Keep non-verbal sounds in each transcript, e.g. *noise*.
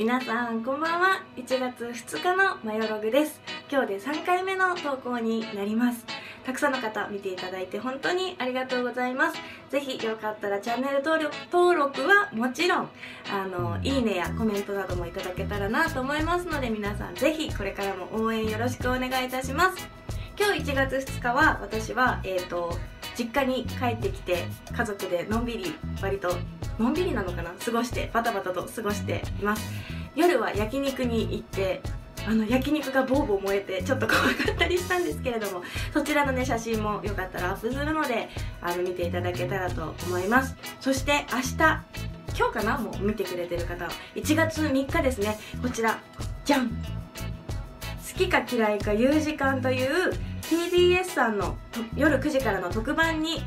皆さんこんばんは。1月2日のマヨログです。今日で3回目の投稿になります。たくさんの方見ていただいて本当にありがとうございます。ぜひよかったらチャンネル登録登録はもちろんあのいいねやコメントなどもいただけたらなと思いますので皆さんぜひこれからも応援よろしくお願いいたします。今日1月2日は私はえっ、ー、と実家に帰ってきて家族でのんびり割とのんびりなのかな過ごしてバタバタと過ごしています。夜は焼肉に行ってあの焼肉がボーボー燃えてちょっと怖かったりしたんですけれどもそちらのね写真もよかったらアップするのであの見ていただけたらと思います。そして明日今日かなもう見てくれてる方は1月3日ですね。こちらじゃんきか嫌いか言う時間という TBS さんの夜9時からの特番に、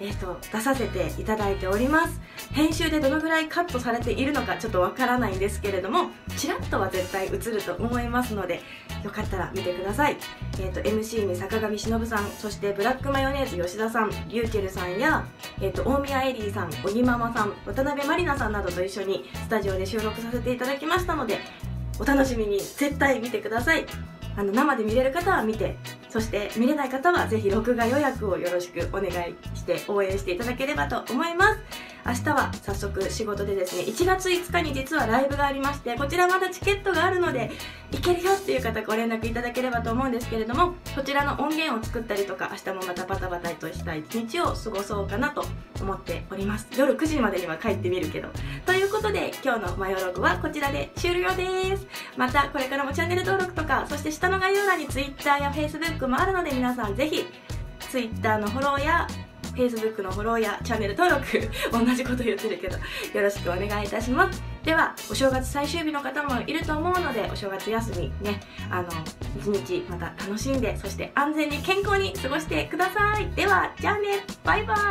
えーと、出させていただいております。編集でどのぐらいカットされているのかちょっとわからないんですけれどもちらっとは絶対映ると思いますのでよかったら見てください、えーと、MC に坂上忍さんそしてブラックマヨネーズ吉田さんリューチェルさんや、えーと、大宮エリーさん小木ママさん渡辺満里奈さんなどと一緒にスタジオで収録させていただきましたのでお楽しみに。絶対見てください。あの生で見れる方は見てそして見れない方はぜひ録画予約をよろしくお願いして応援していただければと思います。明日は早速仕事でですね1月5日に実はライブがありましてこちらまだチケットがあるので行けるよっていう方ご連絡いただければと思うんですけれどもこちらの音源を作ったりとか明日もまたバタバタとした一日を過ごそうかなと思っております。夜9時までには帰ってみるけど。ということで今日のマヨログはこちらで終了です。またこれからもチャンネル登録とかそして下の概要欄に Twitter や Facebook もあるので皆さんぜひ Twitter のフォローや Facebook のフォローやチャンネル登録 *laughs* 同じこと言ってるけどよろしくお願いいたします。ではお正月最終日の方もいると思うのでお正月休みねあの一日また楽しんでそして安全に健康に過ごしてください。ではじゃあね。バイバイ。